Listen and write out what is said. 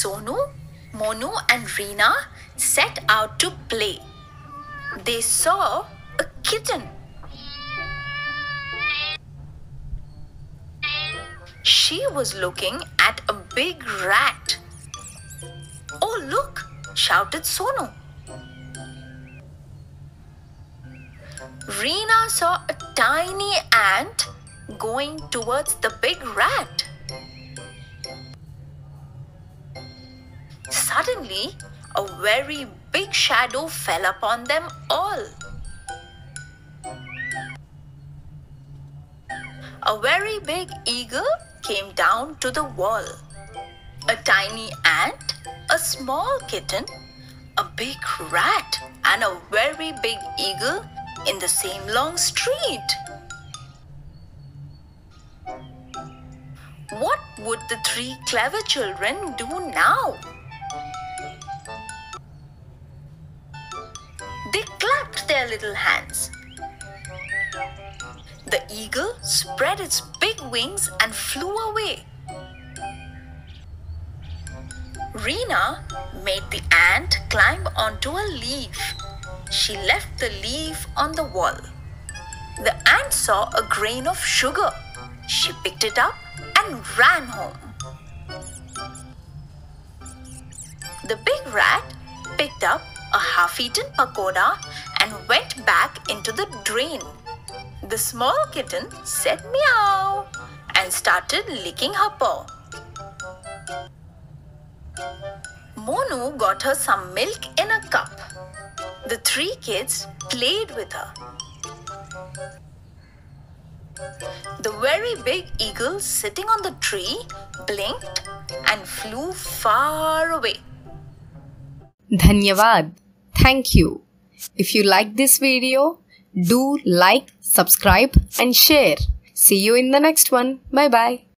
Sonu, Monu, and Rina set out to play. They saw a kitten. She was looking at a big rat. Oh, look! shouted Sonu. Rina saw a tiny ant going towards the big rat. Suddenly, a very big shadow fell upon them all. A very big eagle came down to the wall. A tiny ant, a small kitten, a big rat, and a very big eagle in the same long street. What would the three clever children do now? They clapped their little hands. The eagle spread its big wings and flew away. Rina made the ant climb onto a leaf. She left the leaf on the wall. The ant saw a grain of sugar. She picked it up and ran home. The big rat picked up a half eaten pakoda and went back into the drain. The small kitten said meow and started licking her paw. Monu got her some milk in a cup. The three kids played with her. The very big eagle sitting on the tree blinked and flew far away. Dhanyavad. Thank you. If you like this video, do like, subscribe and share. See you in the next one. Bye bye.